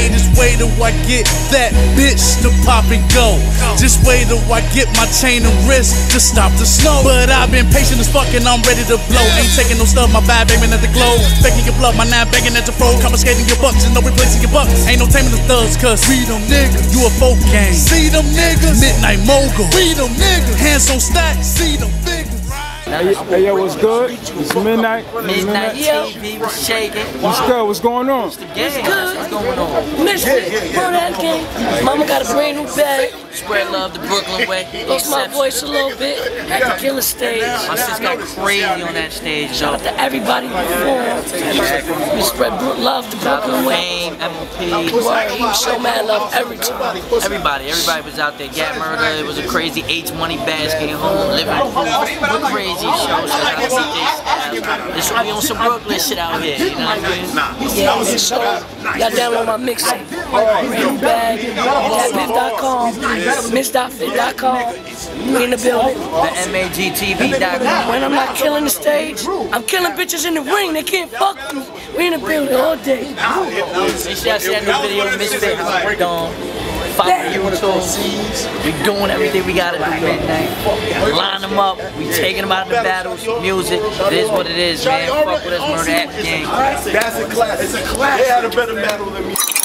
way, just wait till I get that bitch to pop and go. Just wait till I get my chain and wrist to stop the snow. But I've been patient as fuck and I'm ready to blow. Ain't taking no stuff, my vibe aiming at the glow. Begging your blood, my nine begging at the fro. Confiscating your bucks and no replacing your bucks. Ain't no taming the thugs, cause we them niggas. You a folk gang. See them niggas. Midnight mogul. We them niggas. Hands on stack. See them figures. Hey, hey, yo, what's good? It's midnight. Midnight TV was shaking. What's good? What's going on? Gang, what's going on? Missed it. Bro, that game. Mama got a brand new bag. Spread love the Brooklyn way. Lost my voice a little bit. Had to kill a stage. My sis got crazy on that stage. Shout out to everybody who performed. We spread love the Brooklyn way. MLP. Word, show mad love every time. everybody. Everybody was out there. Gat Murder. It was a crazy H Money Bass came home, living a crazy show. Shout out. This we on some Brooklyn shit out here. You know what I mean? Yeah, so y'all download my mixtape. Brand new bag. Thatbit.com. Miss.fit.com. We in the building. The MAGTV.com. When I'm not killing the stage, I'm killing bitches in the ring. They can't fuck me. We in the building all day. Make sure y'all see that new video, Misfit, how we doing. Follow YouTube. We doing everything we gotta do midnight. Up. We taking them out of the battles. Music. It is what it is, man. Fuck with us, Murder. That's a class. It's a class. They had a better battle than me.